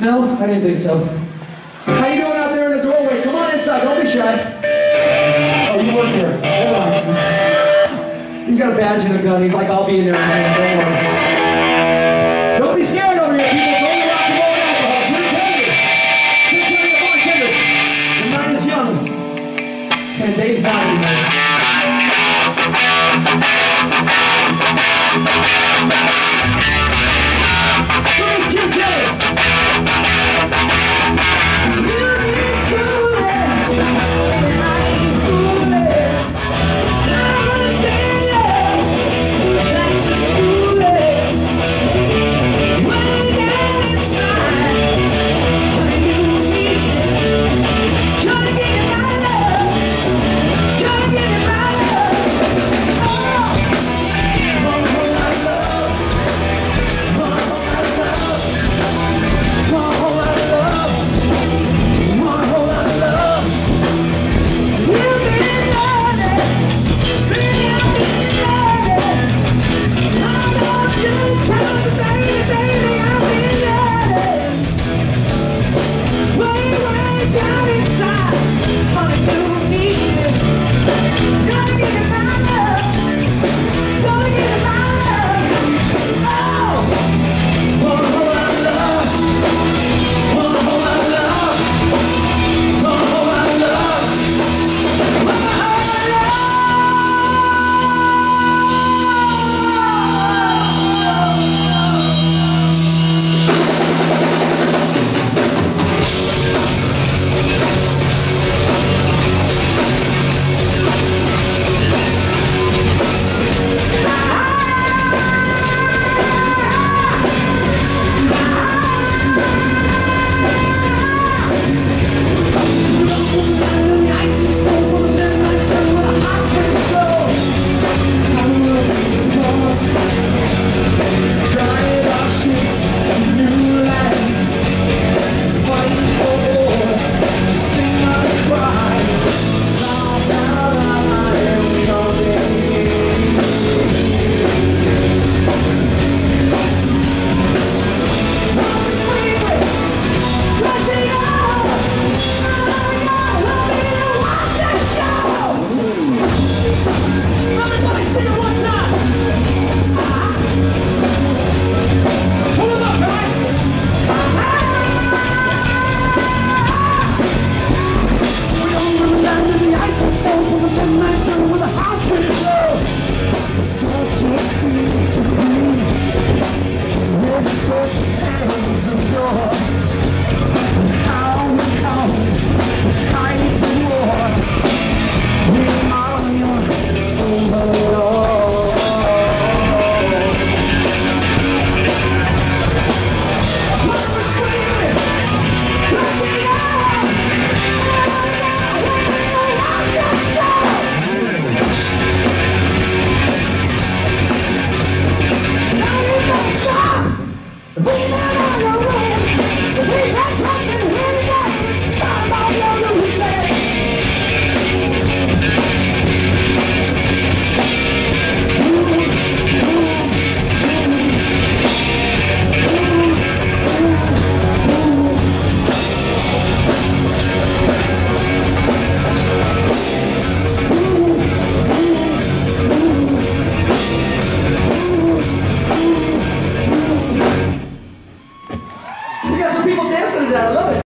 No, I didn't think so. How you doing out there in the doorway? Come on inside, don't be shy. Oh, you work here. Hold on. He's got a badge and a gun. He's like, I'll be in there. Don't worry. Don't be scared